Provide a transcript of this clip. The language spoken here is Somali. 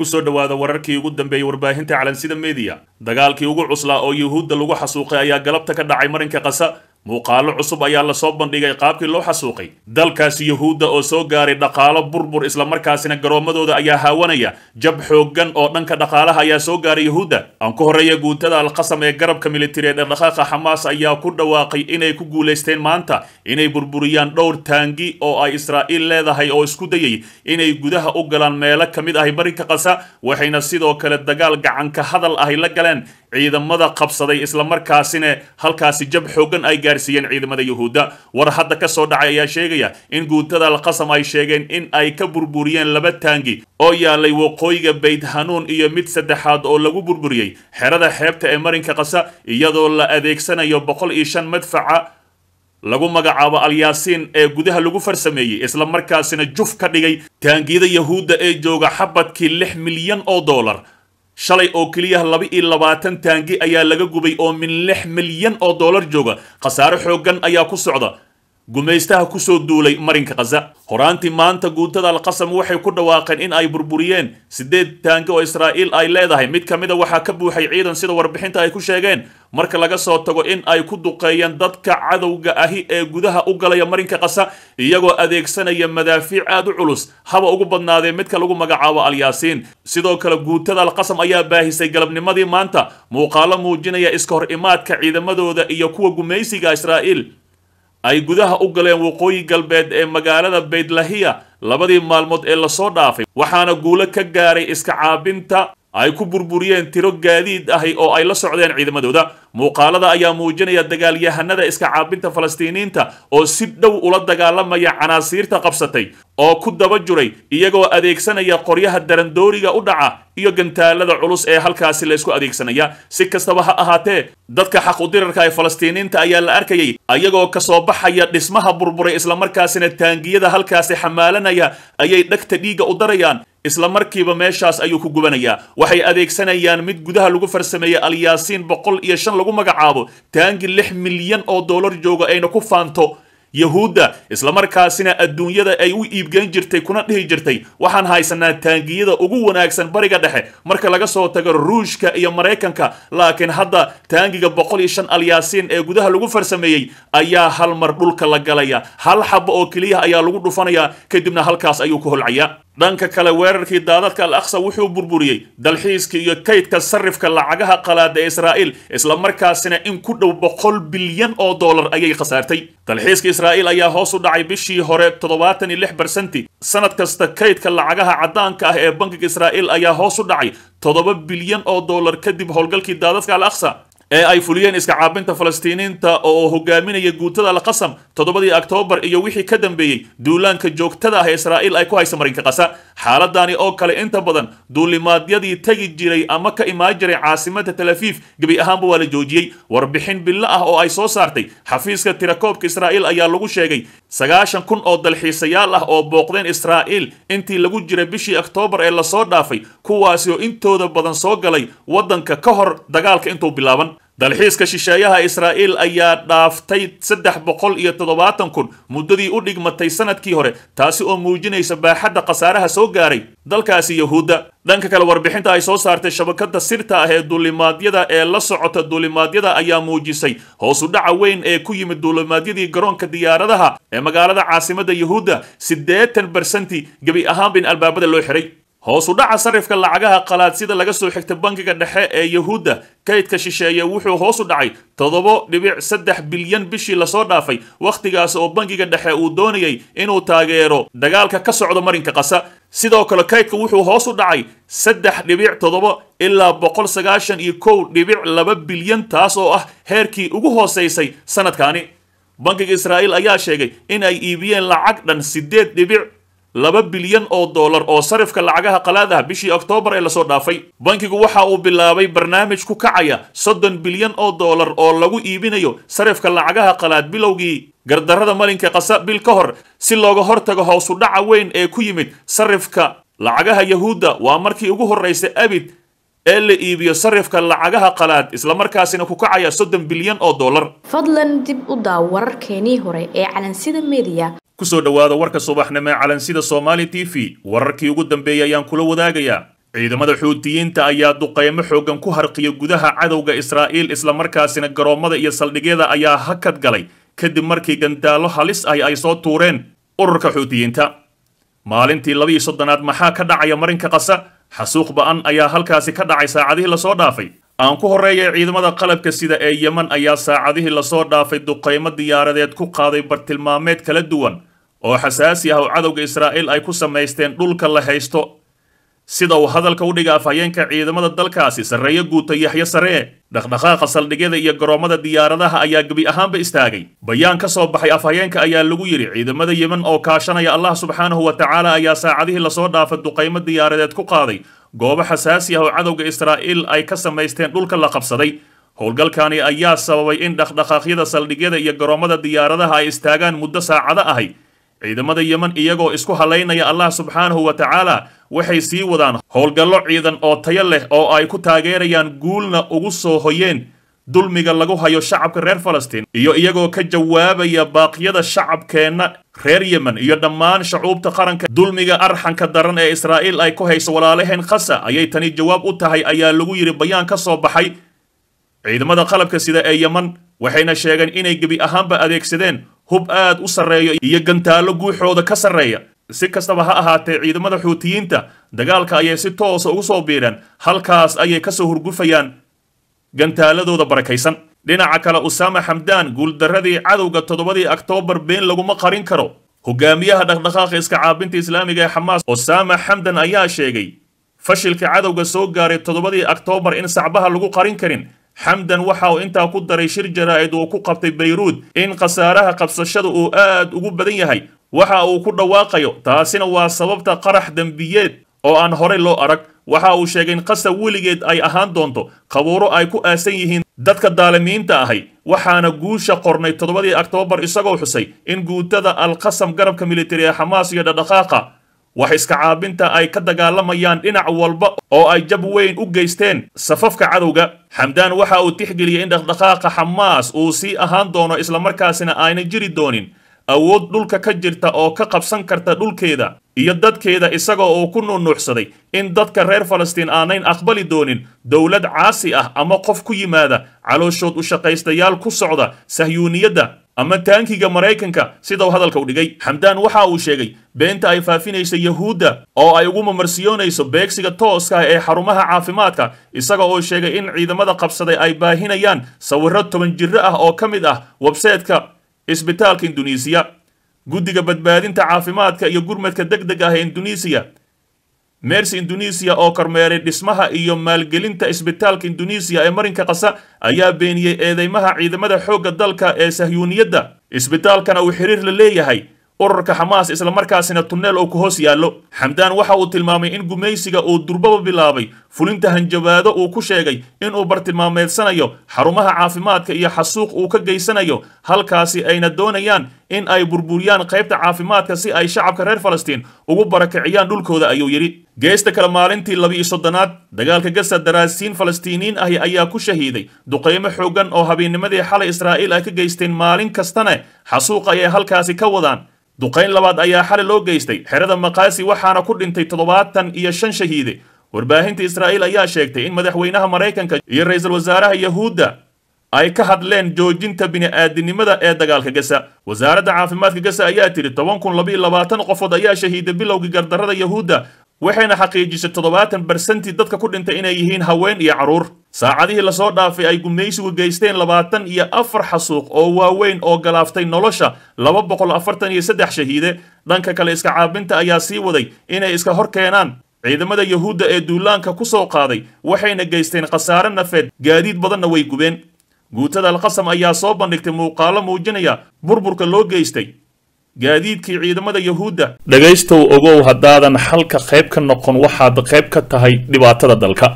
ku soo dhowaada wararkii ugu dambeeyey warbaahinta calansida mediya dagaalkii ugu cuslaa oo yuhuudda lagu xasuuqay ayaa galabta ka dhacay marinka qasa muuqaalo cusub ayaa la soo bandhigay qaabkii loo xasuuqay. Dalkaasi yuhuudda oo soo gaaray dhaqaalo burbur islamarkaasina garoomadooda ayaa haawanaya. Jab xooggan oo dhanka dhaqaalaha ayaa soo gaaray yuhuudda. Aan ku horreeya guutada alqasam ee garabka militari ee dhaqdhaqaaqa xamaas ayaa ku dhawaaqay inay ku guulaysteen maanta. Inay burburiyaan dhowr taangi oo ay israa'iil leedahay oo isku dayay. Inay gudaha u galaan meelo ka mid ahi marinka qasa waxayna sidoo kale dagaal gacanka hadal ahi la galeen ciidamada qabsaday islamarkaasina halkaasi jab xooggan ay gaarsiiyeen ciidamada yuhuudda. War hadda ka soo dhacay ayaa sheegaya in guutada alqasam ay sheegeen in ay ka burburiyeen laba taangi oo yaalay waqooyiga bayt hanuun iyo mid saddexaad oo lagu burburiyey. Xerada xeebta ee marinka qasa iyadoo la adeegsanayo boqol iyo shan madfaca lagu magacaabo alyaasiin ee gudaha lagu farsameeyey islamarkaasina juf ka dhigay taangiyada yahuudda ee jooga xabadkii lix milyan oo dollar shalay oo keliya laba iyo labaatan taangi ayaa laga gubay oo min lix milyan oo dollar jooga. Khasaare xooggan ayaa ku socda. Gumaystaha ku soo duulay marinka khaza horaantii maanta guutada alqasam waxay ku dhawaaqeen in ay burburiyeen. Siddeed taangi oo israa'iil ay leedahay. Mid ka mid a waxaa ka buuxay ciidan sida warbixinta ay ku sheegeen marka laga soo tago in ay ku duqeeyeen dadka cadowga ahi ee gudaha u galaya marinka qasa iyagoo adeegsanaya madaafiic aad u culus haba ugu badnaadee midka lagu magacaabo alyaasiin sidoo kale guutada alqasam ayaa baahisay galabnimadii maanta muuqaalo muujinaya iska hor imaadka ciidamadooda iyo kuwa gumaysiga israa'iil. Ay gudaha u galeen waqooyi galbeed ee magaalada baytlahiya labadii maalmood ee la soo dhaafay waxaana guulo ka gaaray iska caabinta ay ku burburiyeen tiro gaadiid ahi oo ay la socdeen ciidamadooda. Muuqaalada ayaa muujinaya dagaalyahanada iska caabinta falastiiniyiinta oo si dhow ula dagaalamaya canaasiirta qabsatay oo ku daba juray iyagoo adeegsanaya qoryaha darandooriga u dhaca iyo gantaalada culus ee halkaasi la isku adeegsanaya. Si kastaba ha ahaatee dadka xaq udirarka ee falastiiniinta ayaa la arkayay ayagoo ka soo baxaya dhismaha burburay islamarkaasina taangiyada halkaasi xamaalanaya ayay dhegta dhiigga u darayaan isla markiiba meeshaas ayuu ku gubanayaa. Waxay adeegsanayaan mid gudaha lagu farsameeyey alyaasiin boqol iyo shan lagu magacaabo taangi lix milyan oo dollar jooga ayna ku faanto. Yahuudda islamarkaasina adduunyada ay u iibgeyn jirtay kuna dhihi jirtay waxaan haysanaa taangiyada ugu wanaagsan bariga dhexe. Marka laga soo tago ruushka iyo maraykanka laakiin hadda taangiga boqol iyo shan alyaasiin ee gudaha lagu farsameeyey ayaa hal mar dhulka la galaya. Hal xaba oo keliya ayaa lagu dhufanayaa kadibna halkaas ayuu ku holcaya dhanka kale weerarkii daadadka al aqsa wuxuu burburiyey dalxiiska iyo kaydka sarifka lacagaha qalaada ee israa'iil islamarkaasina in ku dhow boqol bilyan oo dollar ayay khasaartay. Dalxiiska israa'iil ayaa hoos u dhacay bishii hore toddobaatan iyo lix barsanti sanad kasta kaydka lacagaha caddaanka ah ee bankiga israa'iil ayaa hoos u dhacay toddoba bilyan oo dollar kadib howlgalkii daadadka al aqsa ee ay fuliyeen iska caabinta falastiiniinta oo hogaaminaya guutada alqasam toddobadii oktoobar iyo wixii ka dambeeyey duulaanka joogtada ah ee israa'iil ay ku haysa marinka qasa xaaladani oo kale inta badan duulimaadyadii tegi jiray ama ka imaan jiray caasimada talafiif gebi ahaanba waa la joojiyey. Warbixin billo ah oo ay soo saartay xafiiska tirakoobka israa'iil ayaa lagu sheegay sagaashan kun oo dalxiisayaal ah oo booqdeen israa'iil intii lagu jiray bishii oktoobar ee la soo dhaafay kuwaasi oo intooda badan soo galay waddanka ka hor dagaalka intuu bilaaban dalxiiska shisheeyaha israa'iil ayaa dhaaftay saddex boqol iyo toddobaatan kun muddadii u dhigmatay sannadkii hore taasi oo muujinaysa baaxadda khasaaraha soo gaaray dalkaasi yahuudda dhanka kale warbixinta ay soo saartay shabakada sirta ah ee duulimaadyada ee la socota duulimaadyada ayaa muujisay hoosu dhaca weyn ee ku yimid duulimaadyadii garoonka diyaaradaha ee magaalada caasimadda yahuudda siddeetan barsanti gebi ahaan bin albaabada loo xiray hoos u dhaca sarifka lacagaha qalaad sida laga soo xigta bankiga dhexe ee yahuudda kaydka shisheeye wuxuu hoos u dhacay toddoba dhibic saddex bilyan bishii la soo dhaafay wakhtigaas oo bankiga dhexe uu doonayay inuu taageero dagaalka ka socdo marinka qasa sidoo kale kaydka wuxuu hoos u dhacay saddex dhibic toddoba ilaa boqol sagaashan iyo kow dhibic laba bilyan taas oo ah heerkii ugu hooseysay sanadkaani. Bankiga israa'iil ayaa sheegay in ay iibiyeen lacag dhan siddeed dhibic laba bilyan oo dollar oo sarifka lacagaha qalaad ah bishii oktoobar ee la soo dhaafay. Bankigu waxa uu bilaabay barnaamij ku kacaya soddon bilyan oo dollar oo lagu iibinayo sarifka lacagaha qalaad bilowgii. Gardarrada malinka qasa bil ka hor si looga hortago howsu dhaca weyn ee ku yimid sarifka lacagaha yahuudda waa markii ugu horraysay abid ee la iibiyo sarifka lacagaha qalaad islamarkaasina ku kacaya soddon bilyan oo dollar. Fadlan dib u daaw wararkeenii hore ee calansida mediya ku soo dhowaada warka subaxnimo ee calansida soomaali t v. Wararkii ugu dambeeyey ayaan kula wadaagayaa ciidamada xuutiyiinta ayaa duqaymo xooggan ku harqiya gudaha cadowga israa'iil islamarkaasina garoommada iyo saldhigyada ayaa hakad galay kadib markii gandaallo halis ah ay soo tuureen ururka xuutiyiinta maalintii labiiyo soddonaad maxaa ka dhacaya marinka qasa? Xasuuq ba'an ayaa halkaasi ka dhacay saacadihii la soo dhaafay. Aan ku horreeyay ciidamada qalabka sida ee yeman ayaa saacadihii la soo dhaafay duqaymo diyaaradeed ku qaaday bartilmaameed kala duwan oo xasaasi ah oo cadowga israa'iil ay ku samaysteen dhulka la haysto. Sida uu hadalka u dhiga afhayeenka ciidamada dalkaasi sarreeyo guuta yaxyo saree dhaqdhaqaaqa saldhigyada iyo garoommada diyaaradaha ayaa gebi ahaanba istaagay. Bayaan ka soo baxay afhayeenka ayaa lagu yidhi ciidamada yemen oo kaashanaya allah subxaanahu wa tacaala ayaa saacadihii la soo dhaafay duqaymo diyaaradeed ku qaaday. Goobo xasaasi ah oo cadowga israa'iil ay ka samaysteen dhulka la qabsaday. Howlgalkani ayaa sababay in dhaqdhaqaaqyada saldhigyada iyo garoommada diyaaradaha ay istaagaan muddo saacado ahay ciidamada yemen iyagoo isku halaynaya allah subxaanahu wa tacaala waxay sii wadaan howlgallo ciidan oo tayo leh oo ay ku taageerayaan guulna ugu soo hoyeen dulmiga lagu hayo shacabka reer falastiin iyo iyagoo ka jawaabaya baaqyada shacabkeenna reer yemen iyo dhammaan shacuubta qaranka. Dulmiga arxanka daran ee israa'iil ay ku hayso walaalaheen khasa ayay tani jawaab u tahay ayaa lagu yidhi bayaan ka soo baxay ciidamada qalabka sida ee yemen waxayna sheegeen inay gebi ahaanba adeegsadeen hub aad u sarreeyo iyo gantaallo guuxooda ka sarreeya. Si kastaba ha ahaatee ciidamada xuutiyiinta dagaalka ayay si toosa ugu soo biireen halkaas ayay ka soo hurgufayaan gantaaladooda barakaysan. Dhinaca kale usaama xamdaan guuldarradii cadowga toddobadii oktoobar been laguma qarin karo. Hogaamiyaha dhaqdhaqaaqa iska caabinta islaamiga ee xamaas usaama xamdan ayaa sheegay fashilka cadowga soo gaaray toddobadii oktoobar in sacbaha lagu qarin karin xamdan waxa uu intaa ku daray shir jaraa'id uu ku qabtay bayruud in khasaaraha qabsashada uu aad ugu badan yahay. Waxa uu ku dhawaaqayo taasina waa sababta qarax dembiyeed oo aan horey loo arag. Waxa uu sheegay in qasa weligeed ay ahaan doonto qabuuro ay ku aasan yihiin dadka daalimiinta ahay. Waxaana guusha qornay toddobadii oktoobar isagoo xusay in guutada alqasam garabka militari ee xamaas iyo dhaqdhaqaaqa wax iska caabinta ay ka dagaalamayaan dhinac walba oo ay jab weyn u geysteen safafka cadowga. Xamdaan waxa uu tixgeliyey in dhaqdhaqaaqa xamaas uu sii ahaan doono islamarkaasina aanay jiri doonin. Awood dhulka ka jirta oo ka qabsan karta dhulkeeda iyo dadkeeda isagoo uu ku nuunuuxsaday. In dadka reer falastiin aanayn aqbali doonin dowlad caasi ah ama qof ku yimaada calooshood u shaqaystayaal ku socda sahyuuniyadda ama taankiga maraykanka sida uu hadalka u dhigay xamdaan waxa uu sheegay beenta ay faafinaysa yahuudda oo ay ugu mamarsiyoonayso beegsiga tooska ah ee xarumaha caafimaadka isaga oo sheegay in ciidamada qabsaday ay baahinayaan sawirro toban jirro ah oo ka mid ah websaytka isbitaalka induneisiya guddiga badbaadinta caafimaadka iyo gurmadka deg deg ah ee induneisiya meersi induneisiya oo kormeeray dhismaha iyo maalgelinta isbitaalka induneisiya ee marinka qasa ayaa beeniyey eedeymaha ciidamada xoogga dalka ee sahyuuniyadda. Isbitaalkana uu xiriir la leeyahay ururka xamaas islamarkaasina tunneel oo ku hoos yaallo. Xamdaan waxa uu tilmaamay in gumaysiga uu durbaba bilaabay. Fulinta hanjabaado uu ku sheegay inuu bartilmaameedsanayo xarumaha caafimaadka iyo xasuuq uu ka geysanayo halkaasi ayna doonayaan in ay burburiyaan qaybta caafimaadka si ay shacabka reer falastiin ugu barakiciyaan dhulkooda ayuu yidhi. Geesta kale maalintii labi-iyo soddonaad dagaalka gasa daraasiin falastiiniyiin ahi ayaa ku shahiiday. Duqaymo xooggan oo habeenimadii xalay israa'iil ay ka geysteen maalin kastana xasuuq ayay halkaasi ka wadaan. Duqayn labaad ayaa xalay loo geystay xerada maqaasi waxaana ku dhintay toddobaatan iyo shan shahiide. Warbaahinta israa'iil ayaa sheegtay in madaxweynaha maraykanka iyo ra'iisul wasaaraha yahuudda ay ka hadleen joojinta bini'aadinimada ee dagaalka gasa. Wasaaradda caafimaadka gasa ayaa tidhi toban kun labiiyo labaatan qofood ayaa shahiiday bilowgii gardarrada yahuudda waxayna xaqiijisay toddobaatan barsentii dadka ku dhintay inay yihiin haween iyo carruur saacadihii la soo dhaafay ay gumaysigu geysteen labaatan iyo afar xasuuq oo waaweyn oo galaaftay nolosha laba boqol afartan iyo saddex shahiide. Dhanka kale iska caabinta ayaa sii waday inay iska hor keenaan. Ciidamada yahuudda ee duulaanka ku soo qaaday waxayna geysteen khasaare nafeed gaadiid badanna way gubeen guutada alqasam ayaa soo bandhigtay muuqaalo muujinaya burburka loo geystay gaadiidkii ciidamada yahuudda. Dhegaystow ogow haddaadan xalka qayb ka noqon waxaad qayb ka tahay dhibaatada dalka